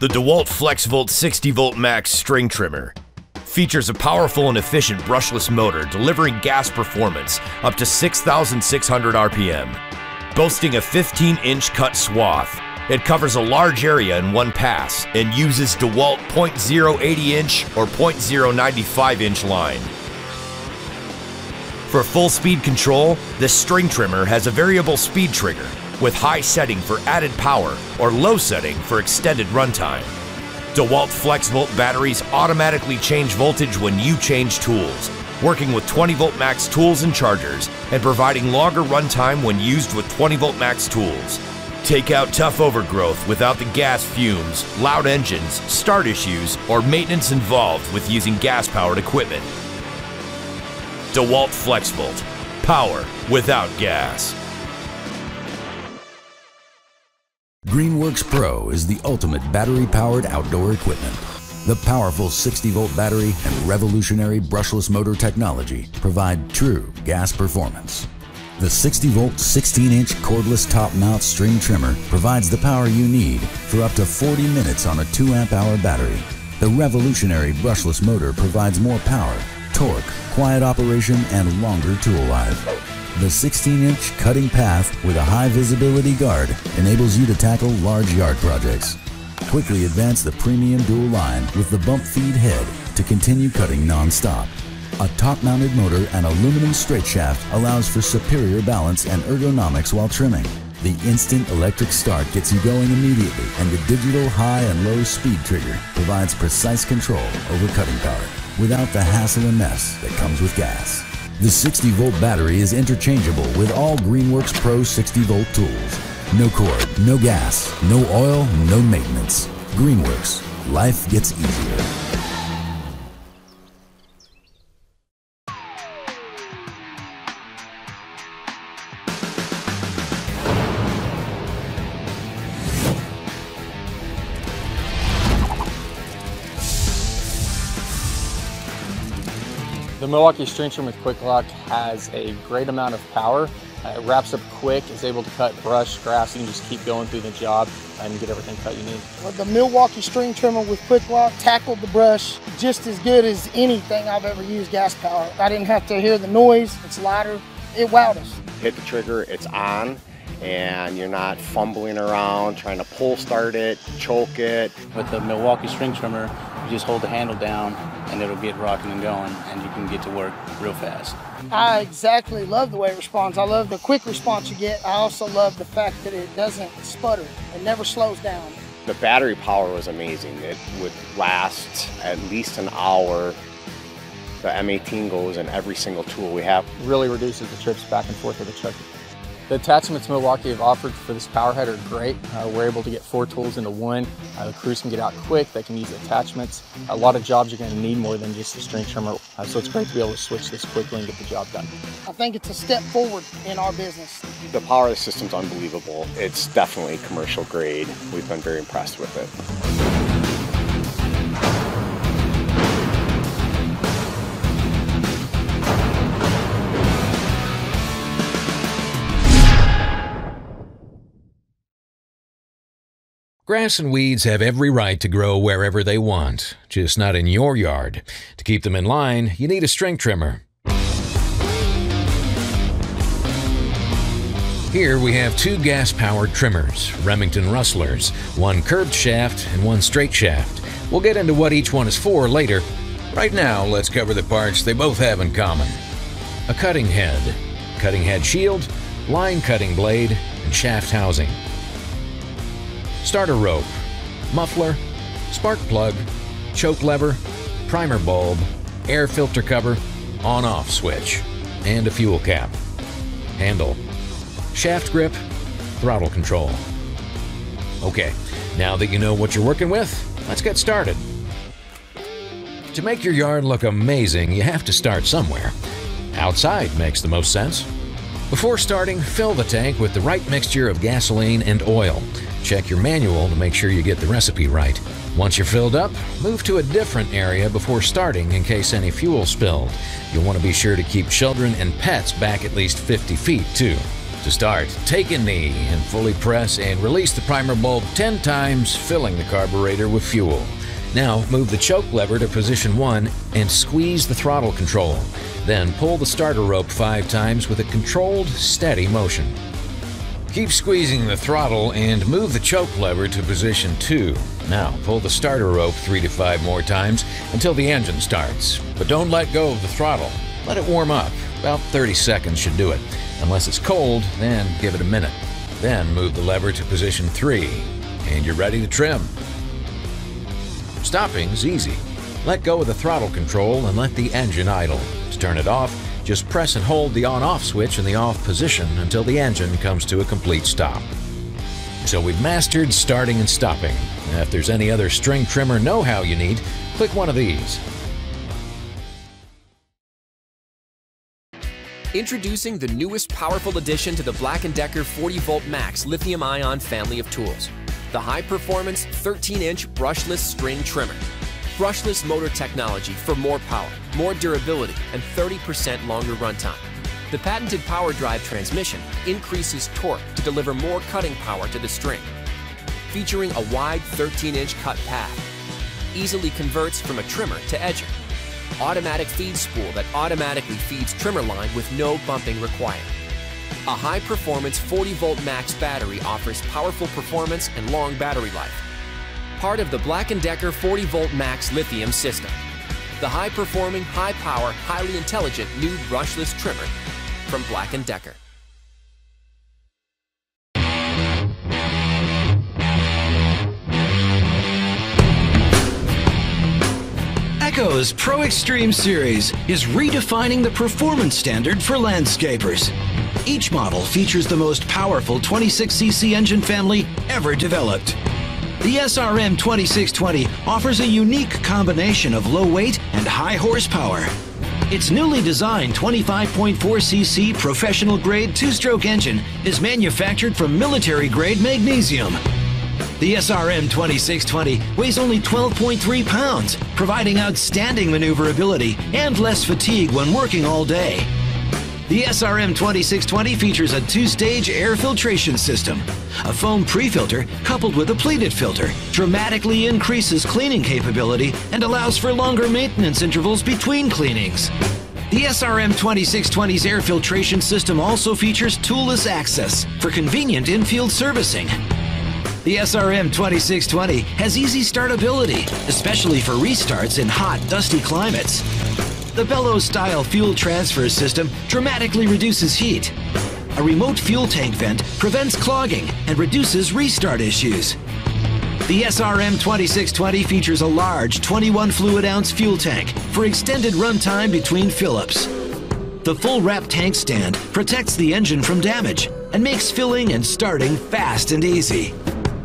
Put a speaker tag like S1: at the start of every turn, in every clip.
S1: The DeWalt FlexVolt 60 volt max string trimmer features a powerful and efficient brushless motor delivering gas performance up to 6,600 RPM. Boasting a 15 inch cut swath, it covers a large area in one pass and uses DeWalt .080 inch or .095 inch line. For full speed control, this string trimmer has a variable speed trigger with high setting for added power or low setting for extended runtime. DeWalt FlexVolt batteries automatically change voltage when you change tools, working with 20 volt max tools and chargers and providing longer runtime when used with 20 volt max tools. Take out tough overgrowth without the gas fumes, loud engines, start issues, or maintenance involved with using gas powered equipment. DeWalt FlexVolt. Power without gas.
S2: Greenworks Pro is the ultimate battery-powered outdoor equipment. The powerful 60-volt battery and revolutionary brushless motor technology provide true gas performance. The 60-volt, 16-inch cordless top-mount string trimmer provides the power you need for up to 40 minutes on a 2 amp-hour battery. The revolutionary brushless motor provides more power, torque, quiet operation, and longer tool life. The 16-inch cutting path with a high visibility guard enables you to tackle large yard projects. Quickly advance the premium dual line with the bump feed head to continue cutting non-stop. A top-mounted motor and aluminum straight shaft allows for superior balance and ergonomics while trimming. The instant electric start gets you going immediately and the digital high and low speed trigger provides precise control over cutting power without the hassle and mess that comes with gas. The 60 volt battery is interchangeable with all Greenworks Pro 60 volt tools. No cord, no gas, no oil, no maintenance. Greenworks, life gets easier.
S3: Milwaukee String Trim with QUIK-LOK has a great amount of power. Uh, it wraps up quick, is able to cut brush, grass, you can just keep going through the job and get everything cut you need.
S4: Well, the Milwaukee String Trimmer with QUIK-LOK tackled the brush just as good as anything I've ever used gas power. I didn't have to hear the noise, it's lighter, it wowed us.
S5: Hit the trigger, it's on, and you're not fumbling around trying to pull start it, choke it.
S6: With the Milwaukee string trimmer, you just hold the handle down and it'll get rocking and going and you can get to work real fast.
S4: I exactly love the way it responds. I love the quick response you get. I also love the fact that it doesn't sputter. It never slows down.
S5: The battery power was amazing. It would last at least an hour. The M18 goes in every single tool we have.
S3: Really reduces the trips back and forth of the truck. The attachments Milwaukee have offered for this power head are great. Uh, we're able to get four tools into one. Uh, the crews can get out quick, they can use attachments. A lot of jobs you're going to need more than just a string trimmer, uh, so it's great to be able to switch this quickly and get the job done.
S4: I think it's a step forward in our business.
S5: The power of the system's unbelievable. It's definitely commercial grade. We've been very impressed with it.
S7: Grass and weeds have every right to grow wherever they want, just not in your yard. To keep them in line, you need a string trimmer. Here we have two gas-powered trimmers, Remington Rustlers, one curved shaft and one straight shaft. We'll get into what each one is for later. Right now, let's cover the parts they both have in common. A cutting head, cutting head shield, line cutting blade, and shaft housing starter rope, muffler, spark plug, choke lever, primer bulb, air filter cover, on-off switch, and a fuel cap. Handle, shaft grip, throttle control. Okay, now that you know what you're working with, let's get started. To make your yard look amazing, you have to start somewhere. Outside makes the most sense. Before starting, fill the tank with the right mixture of gasoline and oil. Check your manual to make sure you get the recipe right. Once you're filled up, move to a different area before starting in case any fuel spilled. You'll want to be sure to keep children and pets back at least 50 feet too. To start, take a knee and fully press and release the primer bulb 10 times, filling the carburetor with fuel. Now move the choke lever to position 1 and squeeze the throttle control. Then pull the starter rope 5 times with a controlled, steady motion. Keep squeezing the throttle and move the choke lever to position 2. Now pull the starter rope 3 to 5 more times until the engine starts. But don't let go of the throttle. Let it warm up. About 30 seconds should do it. Unless it's cold, then give it a minute. Then move the lever to position 3 and you're ready to trim. Stopping's easy. Let go of the throttle control and let the engine idle. To turn it off, just press and hold the on-off switch in the off position until the engine comes to a complete stop. So we've mastered starting and stopping. If there's any other string trimmer know-how you need, click one of these.
S8: Introducing the newest powerful addition to the Black & Decker 40 Volt Max lithium-ion family of tools. The high-performance 13-inch brushless string trimmer. Brushless motor technology for more power, more durability, and 30% longer runtime. The patented power drive transmission increases torque to deliver more cutting power to the string. Featuring a wide 13-inch cut path. Easily converts from a trimmer to edger automatic feed spool that automatically feeds trimmer line with no bumping required. A high-performance 40-volt max battery offers powerful performance and long battery life. Part of the Black & Decker 40-volt max lithium system. The high-performing, high-power, highly intelligent new brushless trimmer from Black & Decker.
S9: Echo's ProXtreme series is redefining the performance standard for landscapers. Each model features the most powerful 26cc engine family ever developed. The SRM 2620 offers a unique combination of low weight and high horsepower. Its newly designed 25.4cc professional grade two-stroke engine is manufactured from military grade magnesium. The SRM 2620 weighs only 12.3 pounds, providing outstanding maneuverability and less fatigue when working all day. The SRM 2620 features a two-stage air filtration system. A foam pre-filter coupled with a pleated filter dramatically increases cleaning capability and allows for longer maintenance intervals between cleanings. The SRM 2620's air filtration system also features toolless access for convenient in-field servicing. The SRM 2620 has easy startability, especially for restarts in hot, dusty climates. The bellows-style fuel transfer system dramatically reduces heat. A remote fuel tank vent prevents clogging and reduces restart issues. The SRM 2620 features a large 21 fluid ounce fuel tank for extended runtime between fill-ups. The full wrap tank stand protects the engine from damage and makes filling and starting fast and easy.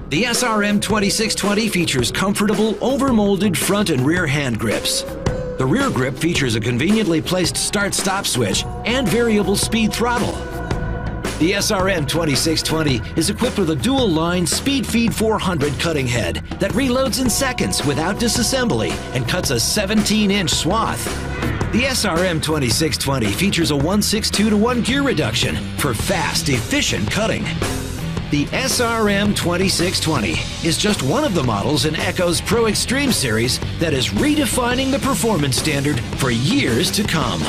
S9: The SRM 2620 features comfortable, overmolded front and rear hand grips. The rear grip features a conveniently placed start-stop switch and variable speed throttle. The SRM 2620 is equipped with a dual-line Speed Feed 400 cutting head that reloads in seconds without disassembly and cuts a 17-inch swath. The SRM 2620 features a 162 to 1 gear reduction for fast, efficient cutting. The SRM 2620 is just one of the models in Echo's ProXtreme series that is redefining the performance standard for years to come.